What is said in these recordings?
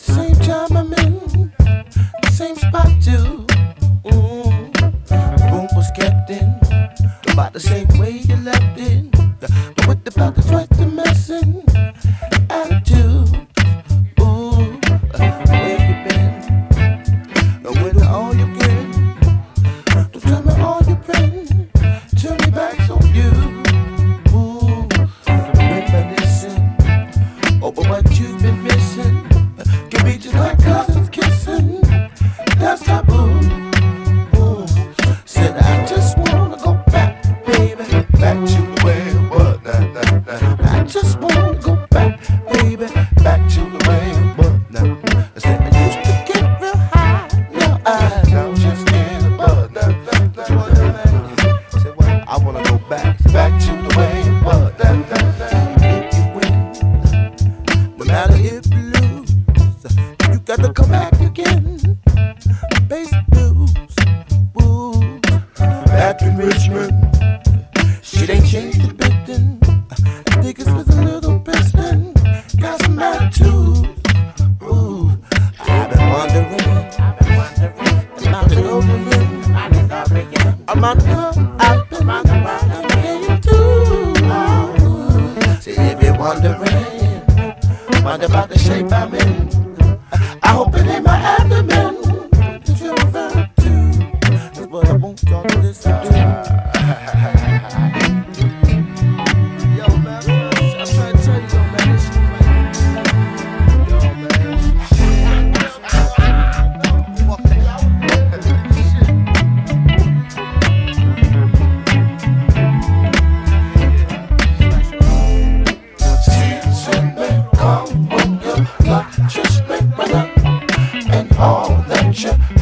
same time I'm in, same spot too. back, back to the way it was. That, that, that. If you win, no matter if you lose, you got to come back again. Base blues, blues. Back in Richmond, shit ain't changed a bit. Then niggas with a little piston got some attitude. Ooh, I've been wondering. I've been wondering. I'm not the I'm I'm not over wondering, wonder about the shape I'm in. adventure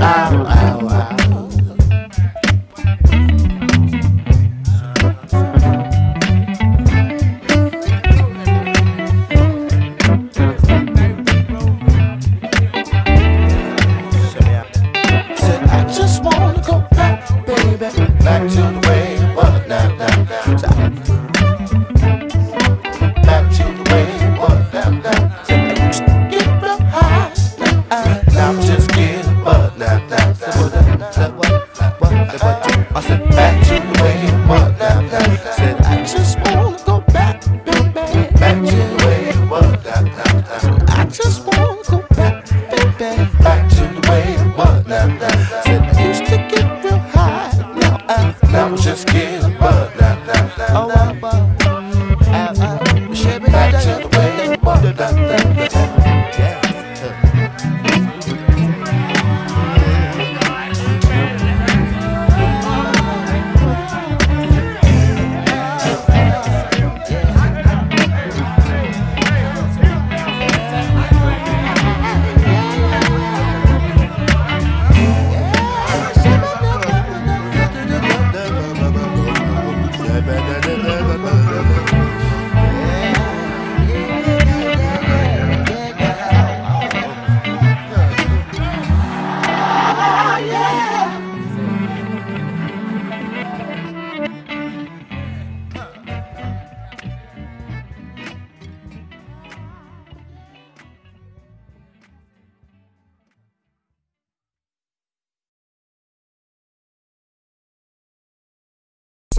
out. I just wanna go back, baby, back to the way it was. Said I used to get real high, now I now I'm just getting buzzed. Oh, oh, oh, oh, oh, oh, back to the way it was. Yeah.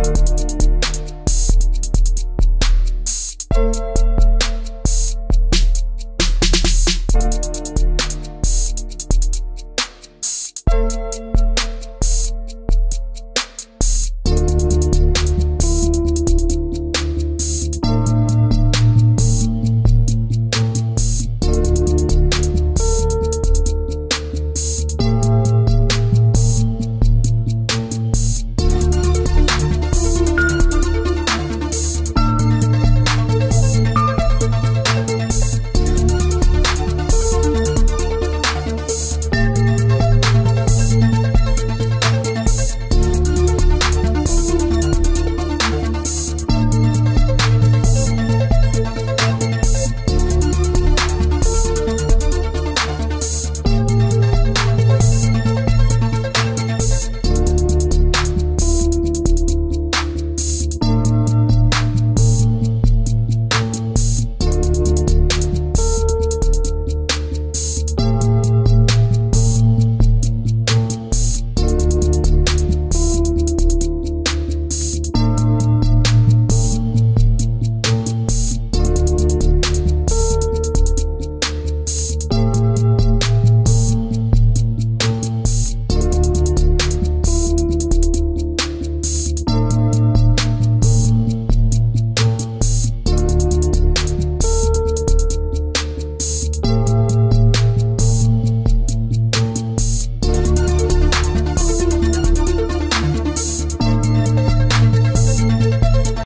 Thank